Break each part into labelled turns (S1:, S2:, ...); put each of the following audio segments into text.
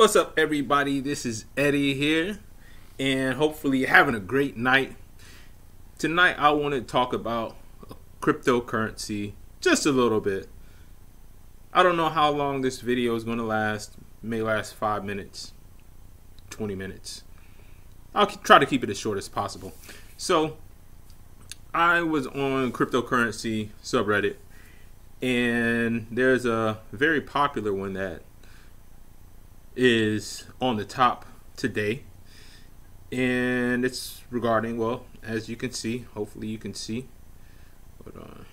S1: What's up, everybody? This is Eddie here, and hopefully, you're having a great night. Tonight, I want to talk about cryptocurrency just a little bit. I don't know how long this video is going to last. It may last five minutes, 20 minutes. I'll try to keep it as short as possible. So, I was on cryptocurrency subreddit, and there's a very popular one that is on the top today. And it's regarding, well, as you can see, hopefully you can see. Hold on.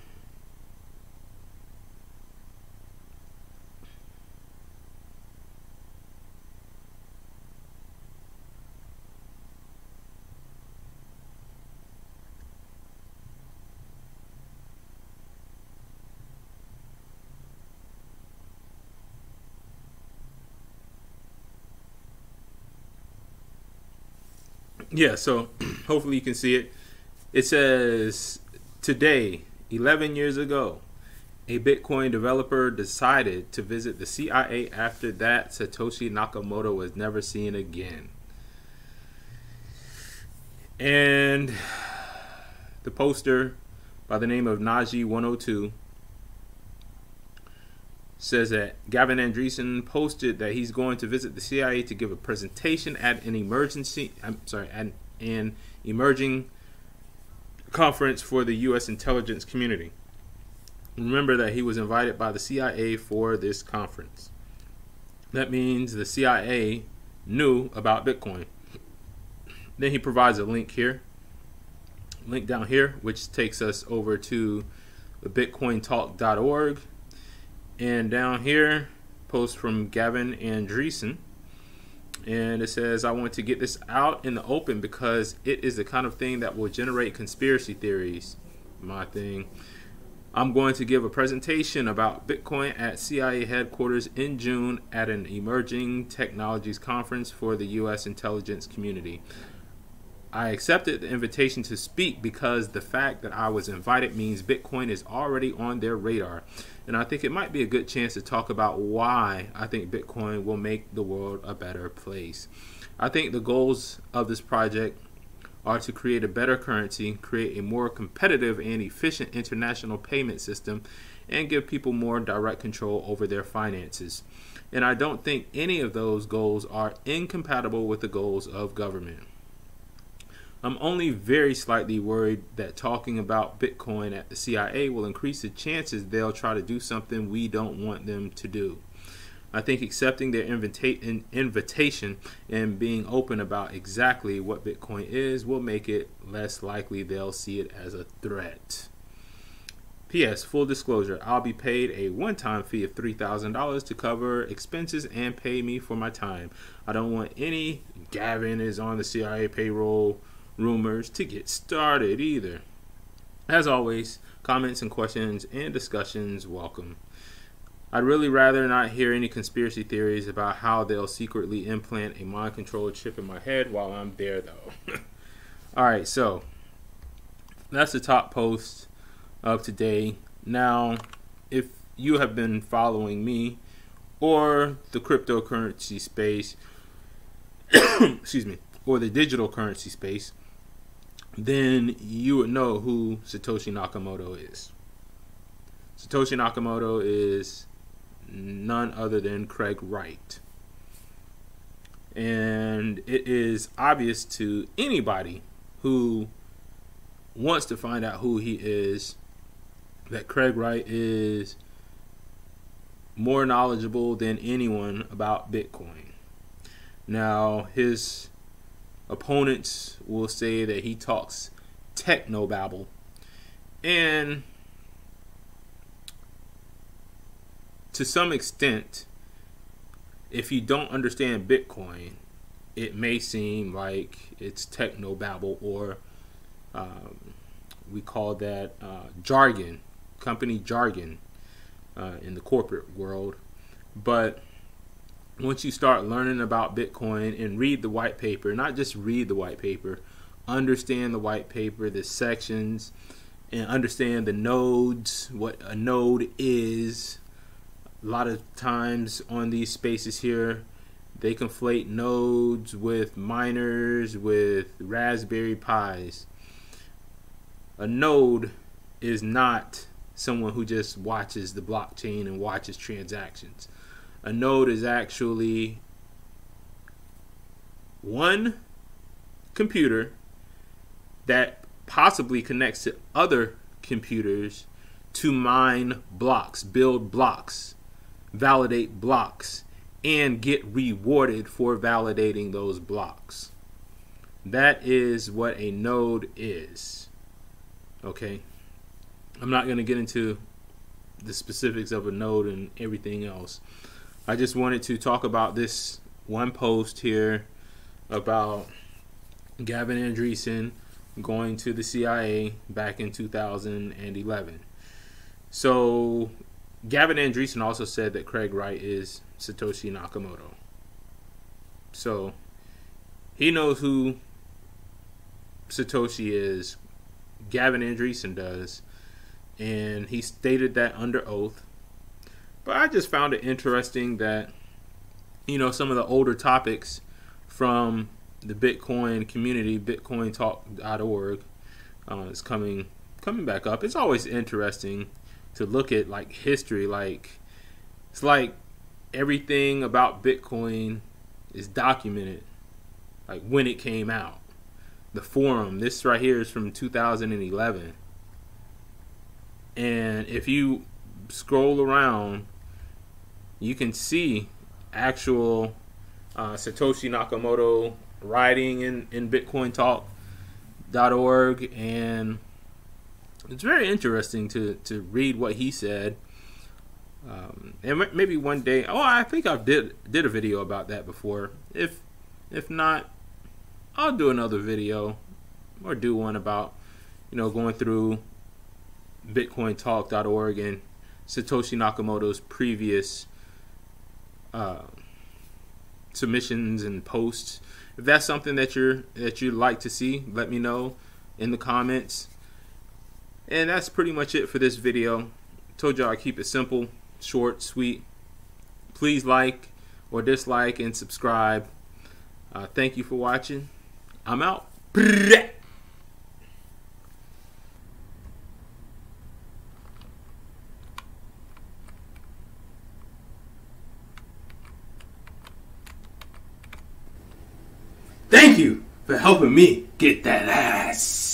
S1: Yeah, so hopefully you can see it. It says today, 11 years ago, a Bitcoin developer decided to visit the CIA. After that, Satoshi Nakamoto was never seen again. And the poster by the name of Naji102 says that Gavin Andresen posted that he's going to visit the CIA to give a presentation at an emergency I'm sorry, at an emerging conference for the US intelligence community. Remember that he was invited by the CIA for this conference. That means the CIA knew about Bitcoin. Then he provides a link here, link down here, which takes us over to the bitcointalk.org and down here, post from Gavin Andresen. And it says, I want to get this out in the open because it is the kind of thing that will generate conspiracy theories. My thing. I'm going to give a presentation about Bitcoin at CIA headquarters in June at an emerging technologies conference for the U.S. intelligence community. I accepted the invitation to speak because the fact that I was invited means Bitcoin is already on their radar. And I think it might be a good chance to talk about why I think Bitcoin will make the world a better place. I think the goals of this project are to create a better currency, create a more competitive and efficient international payment system, and give people more direct control over their finances. And I don't think any of those goals are incompatible with the goals of government. I'm only very slightly worried that talking about Bitcoin at the CIA will increase the chances they'll try to do something we don't want them to do. I think accepting their invita- invitation and being open about exactly what Bitcoin is will make it less likely they'll see it as a threat. P.S. Full disclosure I'll be paid a one time fee of $3,000 to cover expenses and pay me for my time. I don't want any Gavin is on the CIA payroll rumors to get started either. As always, comments and questions and discussions welcome. I'd really rather not hear any conspiracy theories about how they'll secretly implant a mind control chip in my head while I'm there, though. All right, so that's the top post of today. Now, if you have been following me or the cryptocurrency space, excuse me, or the digital currency space, then you would know who Satoshi Nakamoto is. Satoshi Nakamoto is none other than Craig Wright. And it is obvious to anybody who wants to find out who he is that Craig Wright is more knowledgeable than anyone about Bitcoin. Now, his opponents will say that he talks techno babble. And to some extent, if you don't understand Bitcoin, it may seem like it's techno babble or um, we call that uh, jargon, company jargon uh, in the corporate world. But once you start learning about Bitcoin and read the white paper, not just read the white paper, understand the white paper, the sections, and understand the nodes, what a node is. A lot of times on these spaces here, they conflate nodes with miners with Raspberry Pis. A node is not someone who just watches the blockchain and watches transactions. A node is actually one computer that possibly connects to other computers to mine blocks, build blocks, validate blocks, and get rewarded for validating those blocks. That is what a node is. Okay. I'm not going to get into the specifics of a node and everything else. I just wanted to talk about this one post here about Gavin Andresen going to the CIA back in 2011. So, Gavin Andresen also said that Craig Wright is Satoshi Nakamoto. So, he knows who Satoshi is. Gavin Andresen does. And he stated that under oath. But I just found it interesting that, you know, some of the older topics from the Bitcoin community, BitcoinTalk.org, uh, is coming coming back up. It's always interesting to look at like history. Like it's like everything about Bitcoin is documented, like when it came out. The forum. This right here is from 2011, and if you scroll around, you can see actual uh, Satoshi Nakamoto writing in, in BitcoinTalk.org, and it's very interesting to, to read what he said. Um, and maybe one day, oh, I think I did did a video about that before. If if not, I'll do another video or do one about you know going through BitcoinTalk.org and Satoshi Nakamoto's previous uh, submissions and posts. If that's something that you're that you'd like to see, let me know in the comments. And that's pretty much it for this video. Told y'all I keep it simple, short, sweet. Please like or dislike and subscribe. Uh, thank you for watching. I'm out. Thank you for helping me get that ass.